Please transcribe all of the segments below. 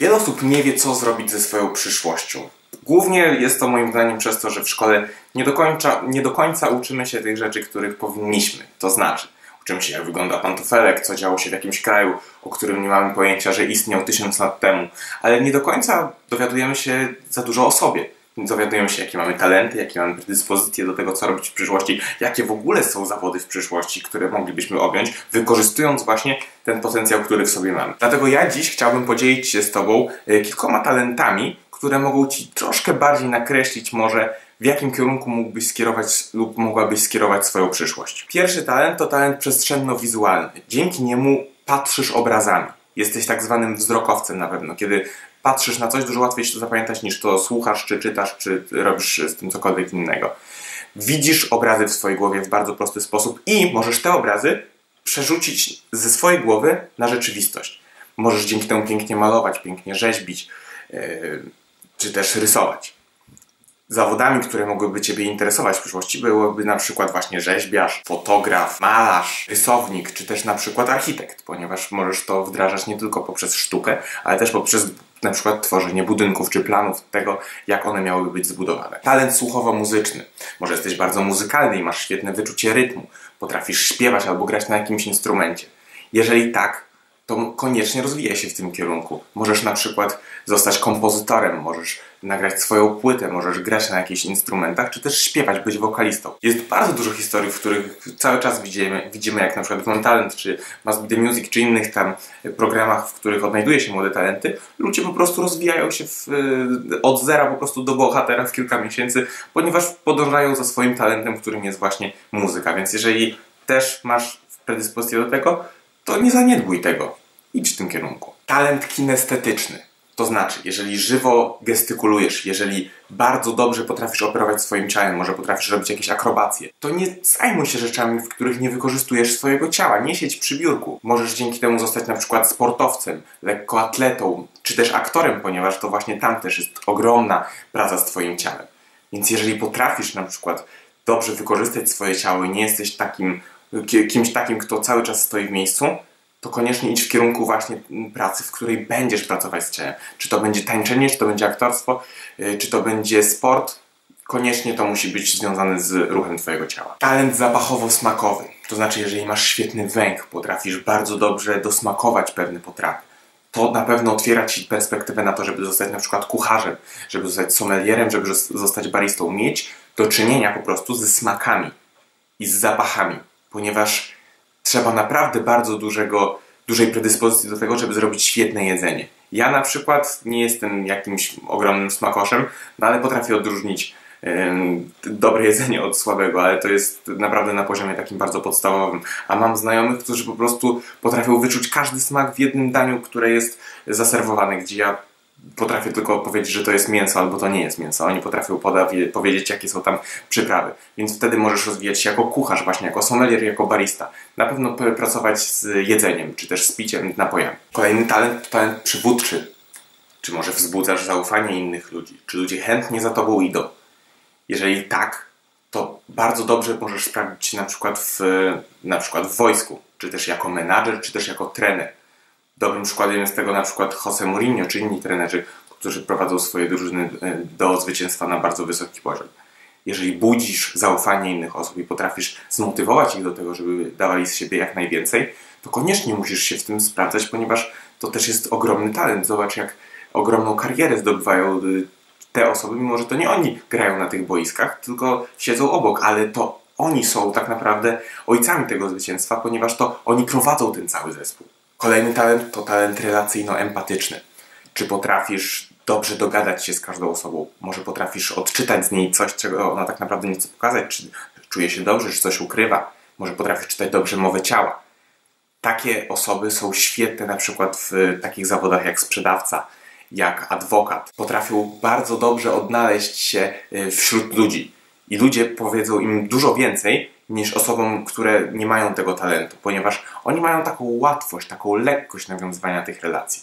Wiele osób nie wie, co zrobić ze swoją przyszłością. Głównie jest to moim zdaniem przez to, że w szkole nie do końca, nie do końca uczymy się tych rzeczy, których powinniśmy. To znaczy, uczymy się jak wygląda pantofelek, co działo się w jakimś kraju, o którym nie mamy pojęcia, że istniał tysiąc lat temu, ale nie do końca dowiadujemy się za dużo o sobie. Dowiadujemy się, jakie mamy talenty, jakie mamy predyspozycje do tego, co robić w przyszłości, jakie w ogóle są zawody w przyszłości, które moglibyśmy objąć, wykorzystując właśnie ten potencjał, który w sobie mamy. Dlatego ja dziś chciałbym podzielić się z Tobą e, kilkoma talentami, które mogą Ci troszkę bardziej nakreślić może w jakim kierunku mógłbyś skierować lub mogłabyś skierować swoją przyszłość. Pierwszy talent to talent przestrzenno-wizualny. Dzięki niemu patrzysz obrazami. Jesteś tak zwanym wzrokowcem na pewno. Kiedy patrzysz na coś, dużo łatwiej się to zapamiętać niż to słuchasz, czy czytasz, czy robisz z tym cokolwiek innego. Widzisz obrazy w swojej głowie w bardzo prosty sposób i możesz te obrazy przerzucić ze swojej głowy na rzeczywistość. Możesz dzięki temu pięknie malować, pięknie rzeźbić, yy, czy też rysować zawodami, które mogłyby Ciebie interesować w przyszłości, byłoby na przykład właśnie rzeźbiarz, fotograf, malarz, rysownik, czy też na przykład architekt, ponieważ możesz to wdrażać nie tylko poprzez sztukę, ale też poprzez na przykład tworzenie budynków czy planów tego, jak one miałyby być zbudowane. Talent słuchowo-muzyczny. Może jesteś bardzo muzykalny i masz świetne wyczucie rytmu, potrafisz śpiewać albo grać na jakimś instrumencie. Jeżeli tak, to koniecznie rozwija się w tym kierunku. Możesz na przykład zostać kompozytorem, możesz nagrać swoją płytę, możesz grać na jakichś instrumentach, czy też śpiewać, być wokalistą. Jest bardzo dużo historii, w których cały czas widzimy, widzimy jak na przykład Mam Talent, czy Must The Music, czy innych tam programach, w których odnajduje się młode talenty, ludzie po prostu rozwijają się w, od zera po prostu do bohatera w kilka miesięcy, ponieważ podążają za swoim talentem, którym jest właśnie muzyka. Więc jeżeli też masz predyspozycję do tego, to nie zaniedbuj tego. Idź w tym kierunku. Talent kinestetyczny. To znaczy, jeżeli żywo gestykulujesz, jeżeli bardzo dobrze potrafisz operować swoim ciałem, może potrafisz robić jakieś akrobacje, to nie zajmuj się rzeczami, w których nie wykorzystujesz swojego ciała. Nie siedź przy biurku. Możesz dzięki temu zostać na przykład sportowcem, lekkoatletą, czy też aktorem, ponieważ to właśnie tam też jest ogromna praca z twoim ciałem. Więc jeżeli potrafisz na przykład dobrze wykorzystać swoje ciało i nie jesteś takim kimś takim, kto cały czas stoi w miejscu, to koniecznie idź w kierunku właśnie pracy, w której będziesz pracować z ciałem. Czy to będzie tańczenie, czy to będzie aktorstwo, y, czy to będzie sport, koniecznie to musi być związane z ruchem Twojego ciała. Talent zapachowo-smakowy. To znaczy, jeżeli masz świetny węch, potrafisz bardzo dobrze dosmakować pewne potrawy, to na pewno otwiera Ci perspektywę na to, żeby zostać na przykład kucharzem, żeby zostać sommelierem, żeby zostać baristą. Mieć do czynienia po prostu ze smakami i z zapachami ponieważ trzeba naprawdę bardzo dużego, dużej predyspozycji do tego, żeby zrobić świetne jedzenie. Ja na przykład nie jestem jakimś ogromnym smakoszem, no ale potrafię odróżnić dobre jedzenie od słabego, ale to jest naprawdę na poziomie takim bardzo podstawowym. A mam znajomych, którzy po prostu potrafią wyczuć każdy smak w jednym daniu, które jest zaserwowane, gdzie ja potrafię tylko powiedzieć, że to jest mięso albo to nie jest mięso. Oni potrafią podawie, powiedzieć, jakie są tam przyprawy. Więc wtedy możesz rozwijać się jako kucharz, właśnie jako sommelier, jako barista. Na pewno pracować z jedzeniem, czy też z piciem, napojami. Kolejny talent to talent przywódczy. Czy może wzbudzasz zaufanie innych ludzi? Czy ludzie chętnie za tobą idą? Jeżeli tak, to bardzo dobrze możesz sprawdzić się na przykład w, na przykład w wojsku, czy też jako menadżer, czy też jako trener Dobrym przykładem jest tego na przykład Jose Mourinho czy inni trenerzy, którzy prowadzą swoje drużyny e, do zwycięstwa na bardzo wysoki poziom. Jeżeli budzisz zaufanie innych osób i potrafisz zmotywować ich do tego, żeby dawali z siebie jak najwięcej, to koniecznie musisz się w tym sprawdzać, ponieważ to też jest ogromny talent. Zobacz, jak ogromną karierę zdobywają y, te osoby, mimo że to nie oni grają na tych boiskach, tylko siedzą obok, ale to oni są tak naprawdę ojcami tego zwycięstwa, ponieważ to oni prowadzą ten cały zespół. Kolejny talent to talent relacyjno-empatyczny. Czy potrafisz dobrze dogadać się z każdą osobą? Może potrafisz odczytać z niej coś, czego ona tak naprawdę nie chce pokazać? Czy czuje się dobrze, czy coś ukrywa? Może potrafisz czytać dobrze mowę ciała? Takie osoby są świetne na przykład w takich zawodach jak sprzedawca, jak adwokat. Potrafią bardzo dobrze odnaleźć się y, wśród ludzi. I ludzie powiedzą im dużo więcej niż osobom, które nie mają tego talentu, ponieważ oni mają taką łatwość, taką lekkość nawiązywania tych relacji.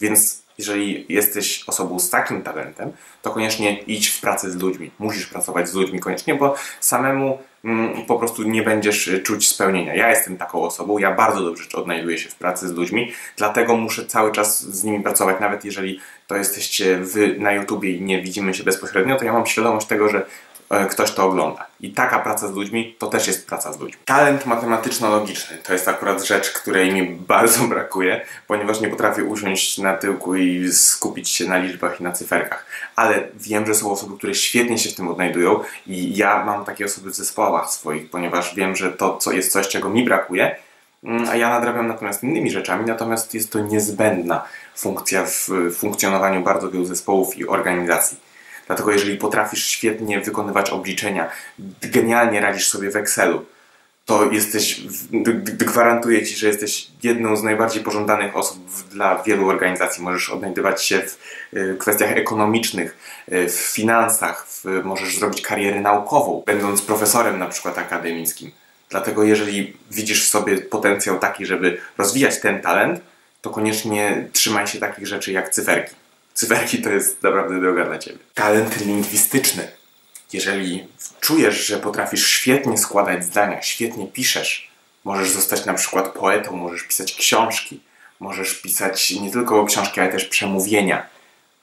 Więc jeżeli jesteś osobą z takim talentem, to koniecznie idź w pracę z ludźmi. Musisz pracować z ludźmi koniecznie, bo samemu mm, po prostu nie będziesz czuć spełnienia. Ja jestem taką osobą, ja bardzo dobrze odnajduję się w pracy z ludźmi, dlatego muszę cały czas z nimi pracować, nawet jeżeli to jesteście wy na YouTubie i nie widzimy się bezpośrednio, to ja mam świadomość tego, że ktoś to ogląda. I taka praca z ludźmi to też jest praca z ludźmi. Talent matematyczno-logiczny to jest akurat rzecz, której mi bardzo brakuje, ponieważ nie potrafię usiąść na tyłku i skupić się na liczbach i na cyferkach. Ale wiem, że są osoby, które świetnie się w tym odnajdują i ja mam takie osoby w zespołach swoich, ponieważ wiem, że to co jest coś, czego mi brakuje, mm, a ja nadrabiam natomiast innymi rzeczami, natomiast jest to niezbędna funkcja w funkcjonowaniu bardzo wielu zespołów i organizacji. Dlatego jeżeli potrafisz świetnie wykonywać obliczenia, genialnie radzisz sobie w Excelu, to jesteś, gwarantuję Ci, że jesteś jedną z najbardziej pożądanych osób dla wielu organizacji. Możesz odnajdywać się w y, kwestiach ekonomicznych, y, w finansach, w, możesz zrobić karierę naukową, będąc profesorem na przykład akademickim. Dlatego jeżeli widzisz w sobie potencjał taki, żeby rozwijać ten talent, to koniecznie trzymaj się takich rzeczy jak cyferki. Cyferki to jest naprawdę droga dla Ciebie. Talent lingwistyczny. Jeżeli czujesz, że potrafisz świetnie składać zdania, świetnie piszesz, możesz zostać na przykład poetą, możesz pisać książki, możesz pisać nie tylko książki, ale też przemówienia,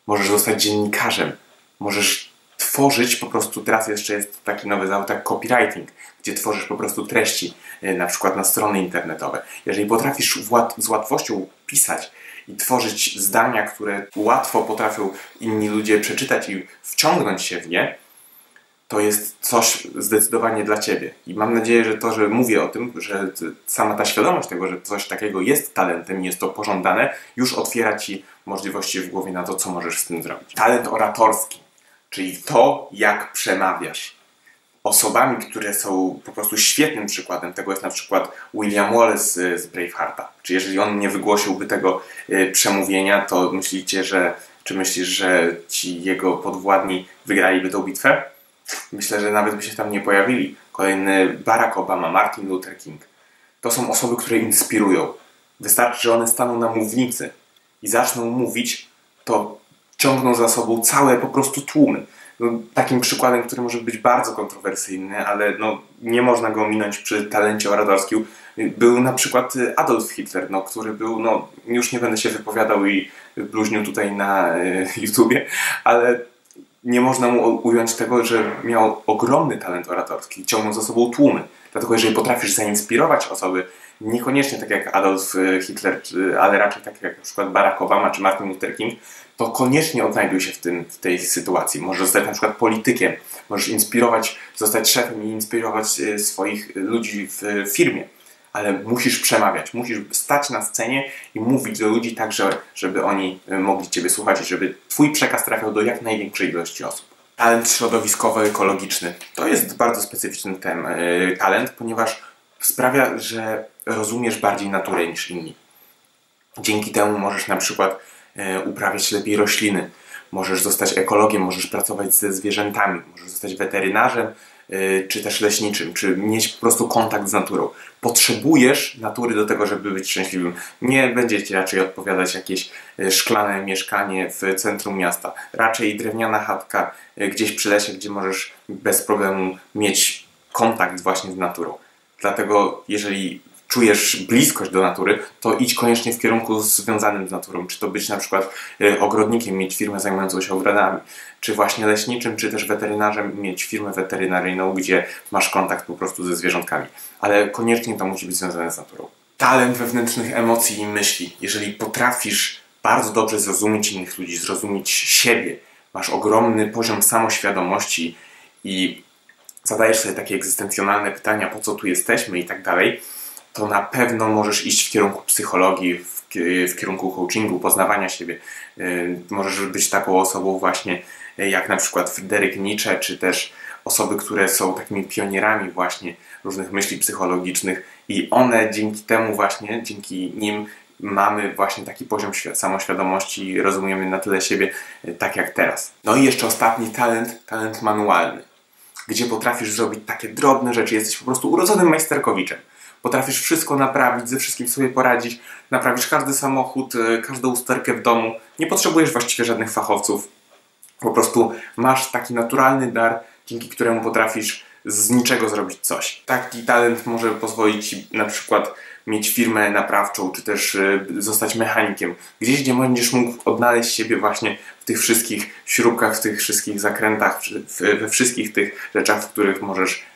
możesz zostać dziennikarzem, możesz tworzyć po prostu, teraz jeszcze jest taki nowy zawód jak copywriting, gdzie tworzysz po prostu treści, e, na przykład na strony internetowe. Jeżeli potrafisz z łatwością pisać, i tworzyć zdania, które łatwo potrafią inni ludzie przeczytać i wciągnąć się w nie, to jest coś zdecydowanie dla ciebie. I mam nadzieję, że to, że mówię o tym, że sama ta świadomość tego, że coś takiego jest talentem jest to pożądane, już otwiera ci możliwości w głowie na to, co możesz z tym zrobić. Talent oratorski, czyli to, jak przemawiasz osobami, które są po prostu świetnym przykładem tego jest na przykład William Wallace z Bravehearta. Czy jeżeli on nie wygłosiłby tego y, przemówienia, to myślicie, że czy myślisz, że ci jego podwładni wygraliby tą bitwę? Myślę, że nawet by się tam nie pojawili. Kolejny Barack Obama, Martin Luther King. To są osoby, które inspirują. Wystarczy, że one staną na mównicy i zaczną mówić, to ciągną za sobą całe po prostu tłumy no, takim przykładem, który może być bardzo kontrowersyjny, ale no, nie można go ominąć przy talencie oratorskim, był na przykład Adolf Hitler, no, który był, no, już nie będę się wypowiadał i bluźnił tutaj na y, YouTubie, ale nie można mu ująć tego, że miał ogromny talent oratorski, ciągnął za sobą tłumy. Dlatego jeżeli potrafisz zainspirować osoby, niekoniecznie tak jak Adolf y, Hitler, ale raczej tak jak na przykład Barack Obama czy Martin Luther King, to koniecznie odnajduj się w, tym, w tej sytuacji. Możesz zostać na przykład politykiem, możesz inspirować, zostać szefem i inspirować y, swoich ludzi w firmie, ale musisz przemawiać, musisz stać na scenie i mówić do ludzi tak, żeby oni mogli Ciebie słuchać i żeby Twój przekaz trafiał do jak największej ilości osób. Talent środowiskowo-ekologiczny to jest bardzo specyficzny ten, talent, ponieważ sprawia, że rozumiesz bardziej naturę niż inni. Dzięki temu możesz na przykład e, uprawiać lepiej rośliny, możesz zostać ekologiem, możesz pracować ze zwierzętami, możesz zostać weterynarzem, e, czy też leśniczym, czy mieć po prostu kontakt z naturą. Potrzebujesz natury do tego, żeby być szczęśliwym. Nie będzie ci raczej odpowiadać jakieś e, szklane mieszkanie w centrum miasta. Raczej drewniana chatka gdzieś przy lesie, gdzie możesz bez problemu mieć kontakt właśnie z naturą. Dlatego jeżeli czujesz bliskość do natury, to idź koniecznie w kierunku związanym z naturą. Czy to być na przykład e, ogrodnikiem, mieć firmę zajmującą się ogrodami, czy właśnie leśniczym, czy też weterynarzem, mieć firmę weterynaryjną, gdzie masz kontakt po prostu ze zwierzątkami. Ale koniecznie to musi być związane z naturą. Talent wewnętrznych emocji i myśli. Jeżeli potrafisz bardzo dobrze zrozumieć innych ludzi, zrozumieć siebie, masz ogromny poziom samoświadomości i zadajesz sobie takie egzystencjonalne pytania, po co tu jesteśmy i tak dalej, to na pewno możesz iść w kierunku psychologii, w, w kierunku coachingu, poznawania siebie. Y, możesz być taką osobą właśnie y, jak na przykład Fryderyk Nietzsche, czy też osoby, które są takimi pionierami właśnie różnych myśli psychologicznych i one dzięki temu właśnie, dzięki nim mamy właśnie taki poziom samoświadomości i rozumiemy na tyle siebie y, tak jak teraz. No i jeszcze ostatni talent, talent manualny gdzie potrafisz zrobić takie drobne rzeczy, jesteś po prostu urodzonym majsterkowiczem. Potrafisz wszystko naprawić, ze wszystkim sobie poradzić, naprawisz każdy samochód, e, każdą usterkę w domu. Nie potrzebujesz właściwie żadnych fachowców. Po prostu masz taki naturalny dar, dzięki któremu potrafisz z niczego zrobić coś. Taki talent może pozwolić Ci na przykład mieć firmę naprawczą, czy też y, zostać mechanikiem. Gdzieś, gdzie będziesz mógł odnaleźć siebie właśnie w tych wszystkich śrubkach, w tych wszystkich zakrętach, we wszystkich tych rzeczach, w których możesz y,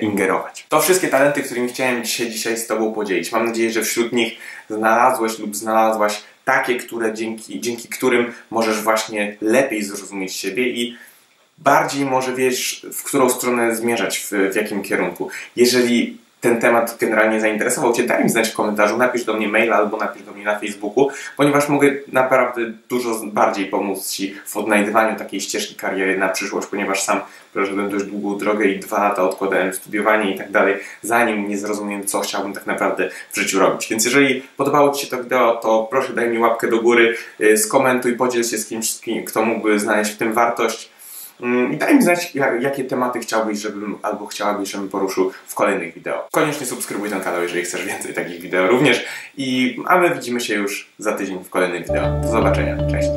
ingerować. To wszystkie talenty, którymi chciałem się dzisiaj z Tobą podzielić. Mam nadzieję, że wśród nich znalazłeś lub znalazłaś takie, które dzięki, dzięki którym możesz właśnie lepiej zrozumieć siebie i bardziej może wiesz, w którą stronę zmierzać, w, w jakim kierunku. Jeżeli ten temat generalnie zainteresował Cię, daj mi znać w komentarzu, napisz do mnie maila albo napisz do mnie na Facebooku, ponieważ mogę naprawdę dużo bardziej pomóc Ci w odnajdywaniu takiej ścieżki kariery na przyszłość, ponieważ sam przeszedłem dość długą drogę i dwa lata odkładałem studiowanie i tak dalej, zanim nie zrozumiem, co chciałbym tak naprawdę w życiu robić. Więc jeżeli podobało Ci się to wideo, to proszę daj mi łapkę do góry, y, skomentuj, podziel się z kimś, kto mógłby znaleźć w tym wartość. Mm, I daj mi znać, jakie tematy chciałbyś, żebym albo chciałabyś, żebym poruszył w kolejnych wideo. Koniecznie subskrybuj ten kanał, jeżeli chcesz więcej takich wideo również. I a my widzimy się już za tydzień w kolejnym wideo. Do zobaczenia. Cześć.